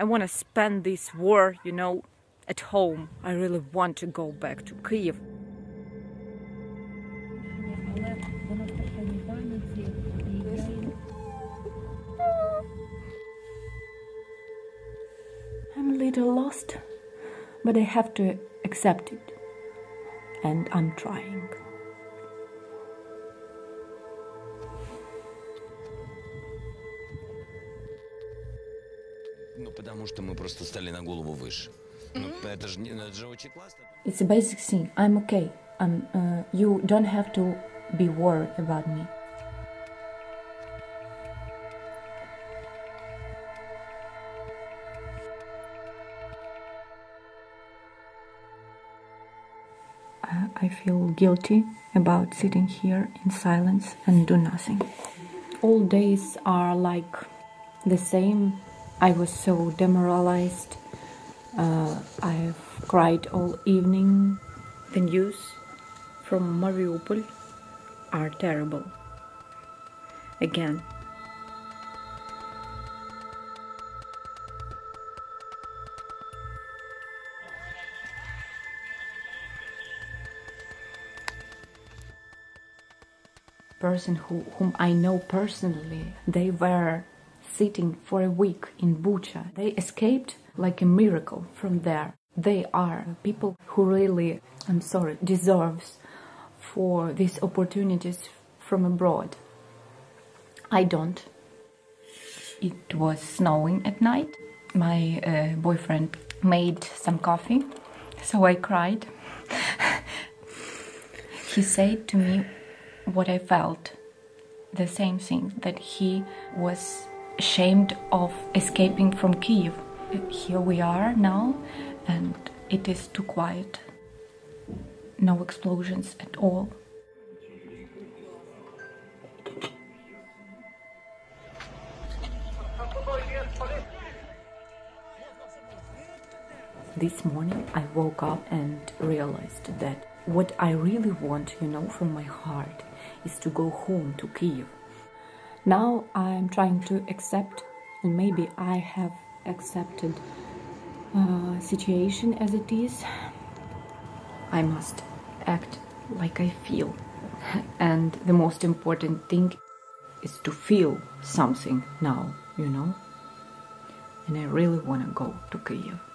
I want to spend this war, you know, at home. I really want to go back to Kyiv. I'm a little lost, but I have to accept it. And I'm trying. Ну, потому что мы просто стали на голову выше. Ну, это же, не- ну, это же очень классно. It's a basic thing. I'm okay. I'm. Uh, you don't have to be worried about me. Uh, I feel guilty about sitting here in silence and do nothing. All days are like the same. I was so demoralized. Uh, I've cried all evening. The news from Mariupol are terrible. Again. Person who, whom I know personally, they were sitting for a week in Bucha. They escaped like a miracle from there. They are people who really, I'm sorry, deserves for these opportunities from abroad. I don't. It was snowing at night. My uh, boyfriend made some coffee, so I cried. he said to me what I felt the same thing that he was ashamed of escaping from Kiev. Here we are now, and it is too quiet. No explosions at all. This morning I woke up and realized that what I really want, you know, from my heart is to go home to Kiev. Now I'm trying to accept, and maybe I have accepted uh, situation as it is. I must act like I feel, and the most important thing is to feel something now, you know. And I really want to go to Kiev.